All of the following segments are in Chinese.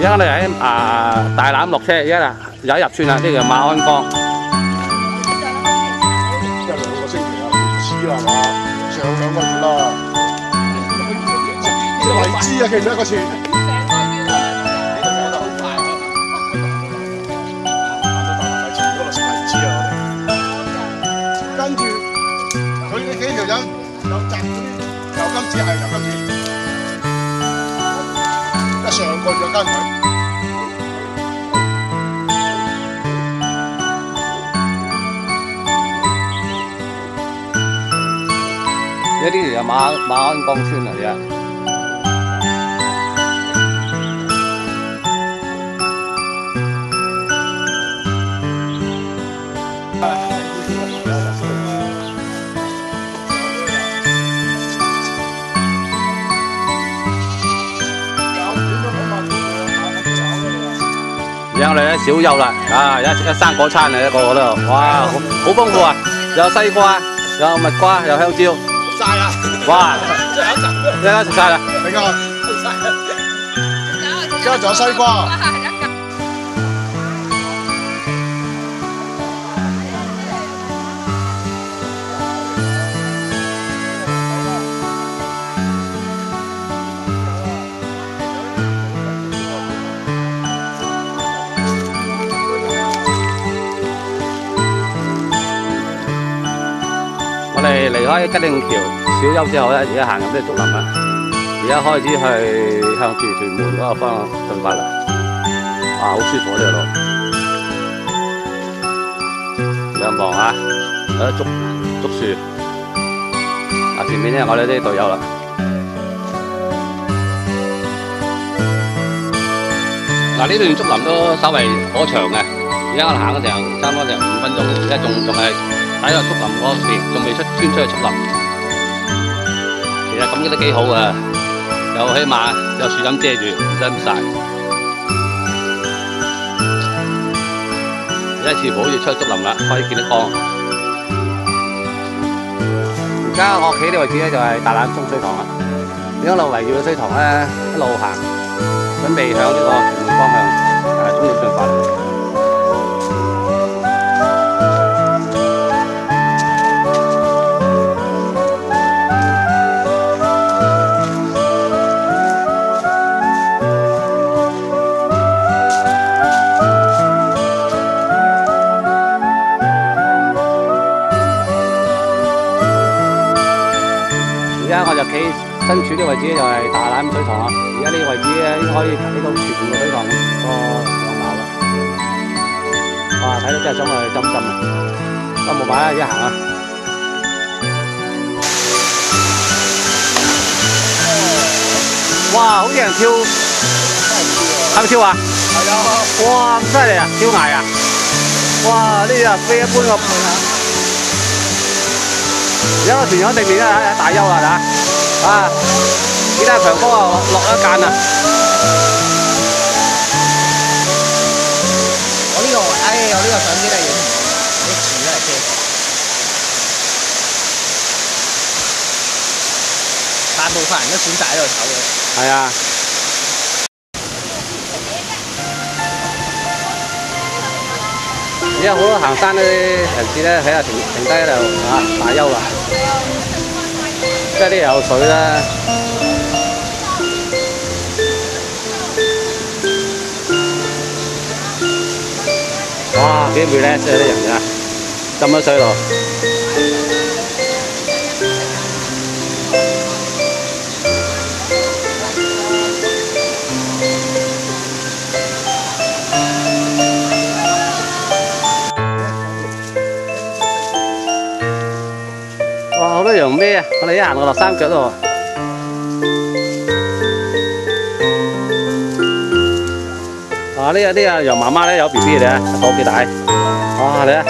而家我哋喺啊大欖落車，而家啊有一入村啦，呢個叫馬鞍崗。一兩個星期啊，唔知啦係嘛？上兩個月啦。荔枝啊，記唔記得嗰次？荔枝嗰度食荔枝啊！跟住佢哋幾條友有集有金子係有金子，一上個月跟佢。而家呢條就馬馬鞍崗村嚟嘅。而家我哋咧小休啦，啊一一生果餐嚟一個個都，哇好好豐富啊！有西瓜，有蜜瓜，有香蕉，晒啦，哇！一間食晒啦。你講，而家仲有西瓜。我哋離開吉嶺橋小休之後咧，而家行入呢個竹林啦。而家開始去向住屯門嗰个方向進發啦。哇，好舒服呢条路。兩望啊，有啲竹竹樹。啊，前面咧我哋啲隊友啦。嗱，呢段竹林都稍微頗長嘅。而家我哋行咗成差唔多成五分钟，而家仲仲係喺個竹林嗰邊，仲未出穿出去竹林。其實咁都幾好啊，又起碼有樹蔭遮住，唔使咁曬。而家似乎好似出去竹林啦，可以見得光。而家我企呢位置咧就係大欖中水塘啦，一路圍住個水塘咧一路行，準備向呢個屯門方向誒終點進發。就企身處呢位置，就係大欖水塘啦。而家呢個位置咧，可以睇到全個水塘個樣貌啦。哇！睇到真係想去浸浸啊！都冇擺啦，而家行啊！哇！好似人跳，係咪跳啊？係啊，哇！咁犀利啊！跳崖啊！哇！呢啲啊非一般個。而家個團友地面咧喺大休啊，嚇！啊，見到阿強哥啊落咗一間啊！我呢、個，唉、我呢個相機都係影啲樹都係遮。大部分人都選擇喺度唞嘅。係啊，而家好多行山嗰啲人士咧喺度停停低喺度啊打休啊，即係啲有水啦。哇！幾 relax 啊啲人啊，浸咗水度。啊！我哋一行到落山腳度。啊！呢個呢個羊媽媽咧有 B B 嚟啊，個幾大？哇！你啊！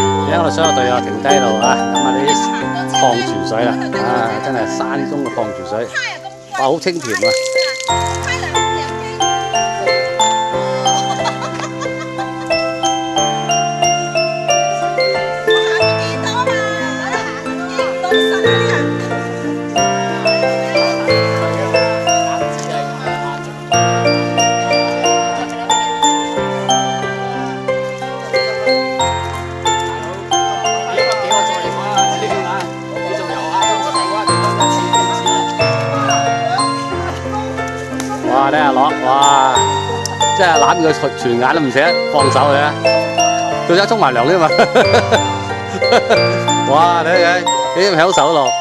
而家我哋所有隊友停低喺度啊，飲下啲矿泉水啦，啊！真系山中嘅矿泉水，哇！好清甜啊！哇！即係攬住個全眼都唔捨得放手嘅，到咗沖埋涼添嘛！哇！你睇幾咁享受咯〜